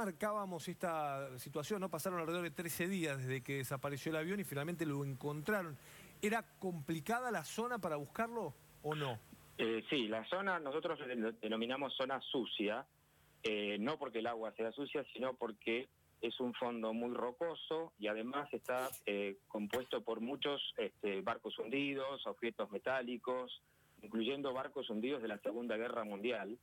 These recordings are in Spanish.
marcábamos esta situación, ¿no? Pasaron alrededor de 13 días desde que desapareció el avión y finalmente lo encontraron. ¿Era complicada la zona para buscarlo o no? Eh, sí, la zona nosotros denominamos zona sucia, eh, no porque el agua sea sucia, sino porque es un fondo muy rocoso y además está eh, compuesto por muchos este, barcos hundidos, objetos metálicos, incluyendo barcos hundidos de la Segunda Guerra Mundial,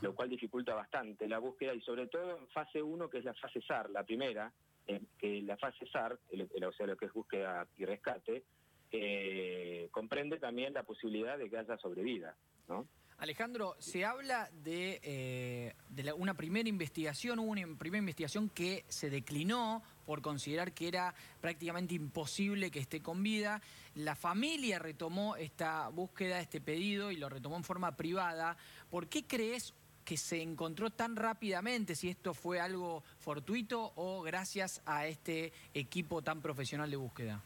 lo cual dificulta bastante la búsqueda y sobre todo en fase 1, que es la fase SAR, la primera, que la fase SAR, o sea, lo que es búsqueda y rescate, eh, comprende también la posibilidad de que haya sobrevida, ¿no? Alejandro, se habla de, eh, una primera investigación, hubo una primera investigación que se declinó por considerar que era prácticamente imposible que esté con vida. La familia retomó esta búsqueda, este pedido y lo retomó en forma privada. ¿Por qué crees que se encontró tan rápidamente, si esto fue algo fortuito o gracias a este equipo tan profesional de búsqueda?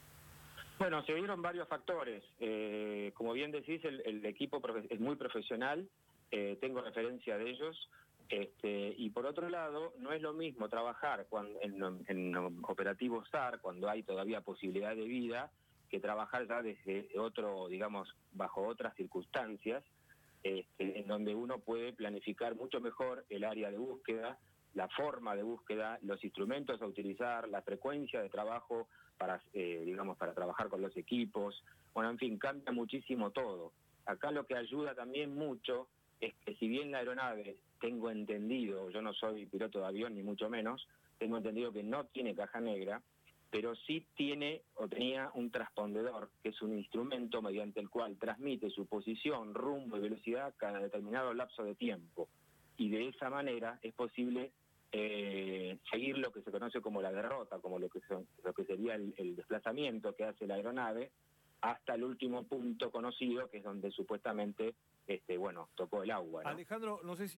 Bueno, se dieron varios factores. Eh, como bien decís, el, equipo es muy profesional, eh, tengo referencia de ellos. Este, y por otro lado, no es lo mismo trabajar en, en operativo SAR, cuando hay todavía posibilidad de vida, que trabajar ya desde otro, digamos, bajo otras circunstancias, este, en donde uno puede planificar mucho mejor el área de búsqueda, la forma de búsqueda, los instrumentos a utilizar, la frecuencia de trabajo para, eh, digamos, para trabajar con los equipos. Bueno, en fin, cambia muchísimo todo. Acá lo que ayuda también mucho es que si bien la aeronave, tengo entendido, yo no soy piloto de avión ni mucho menos, tengo entendido que no tiene caja negra, pero sí tiene o tenía un transpondedor, que es un instrumento mediante el cual transmite su posición, rumbo y velocidad cada determinado lapso de tiempo. Y de esa manera es posible eh, seguir lo que se conoce como la derrota, como lo que, lo que sería el, desplazamiento que hace la aeronave hasta el último punto conocido, que es donde supuestamente este, bueno, tocó el agua. Alejandro, no sé si